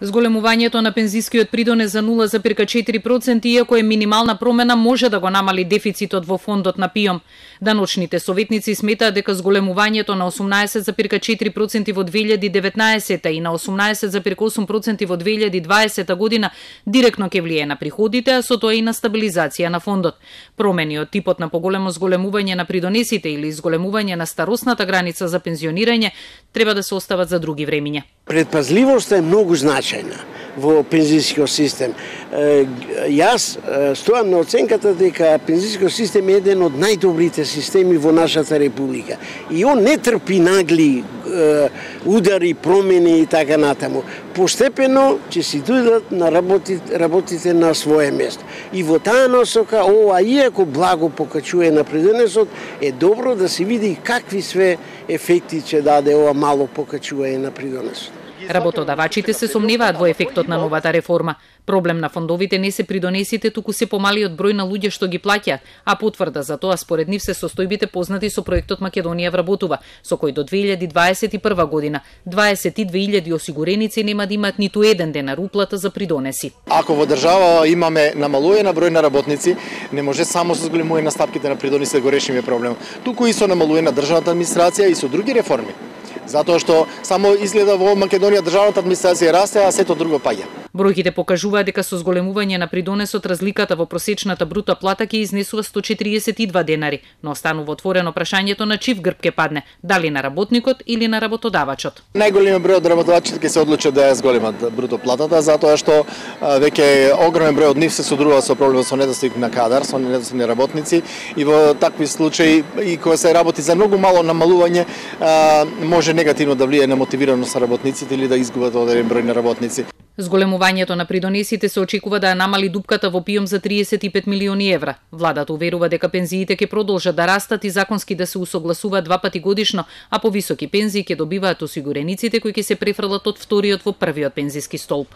Зголемувањето на пензискиот придонес за 0,4% иако е минимална промена може да го намали дефицитот во фондот на ПИОМ. Даночните советници сметаат дека зголемувањето на 18,4% во 2019 и на 18,8% во 2020 година директно ќе влие на приходите, а со тоа и на стабилизација на фондот. Промени од типот на поголемо зголемување на придонесите или зголемување на старосната граница за пензионирање треба да се остават за други времиња. Предпазливоста е многу значајна во пензискиот систем. Јас стојам на оценката дека пензискиот систем е еден од најдобрите системи во нашата република. И он не трпи нагли удари, промени и така натаму. Постепено ќе си дојдат на работите, работите на своје место. И во таа насока, ова, иако благо покачува на преденесот, е добро да се види какви све ефекти ќе даде ова мало покачување на придонесот. Работодавачите се сомневаат во ефектот на новата реформа. Проблем на фондовите не се придонесите, туку се помалиот број на луѓе што ги плаќаат, а потврда за тоа според нив се состојбите познати со проектот Македонија вработува, со кој до 2021 година 22.000 осигуреници нема да имаат ниту еден денар уплата за придонеси. Ако во држава имаме намалување на број на работници, не може само со зголемување на стапките на придонеси да го решиме проблемот, туку и со намалување на државната администрација и со други реформи затоа што само изгледа во Македонија државната администрација расте, а сето друго паѓа. Бројките покажуваат дека со зголемување на придонесот разликата во просечната брута плата ќе изнесува 142 денари, но останува отворено прашањето на чив грб ќе падне, дали на работникот или на работодавачот. Најголемиот број од работодавачите ќе се одлучат да ја зголемат бруто платата затоа што веќе огромен број од нив се содрува со проблем со недостиг на кадар, со недостиг на работници и во такви случаи и кога се работи за многу мало намалување може негативно да влие на мотивираност на работниците или да изгубат одреден број на работници. Зголемувањето на придонесите се очекува да ја намали дупката во пијом за 35 милиони евра. Владата уверува дека пензиите ќе продолжат да растат и законски да се усогласуваат два пати годишно, а повисоки пензии ќе добиваат осигурениците кои ќе се префрлат од вториот во првиот пензиски столб.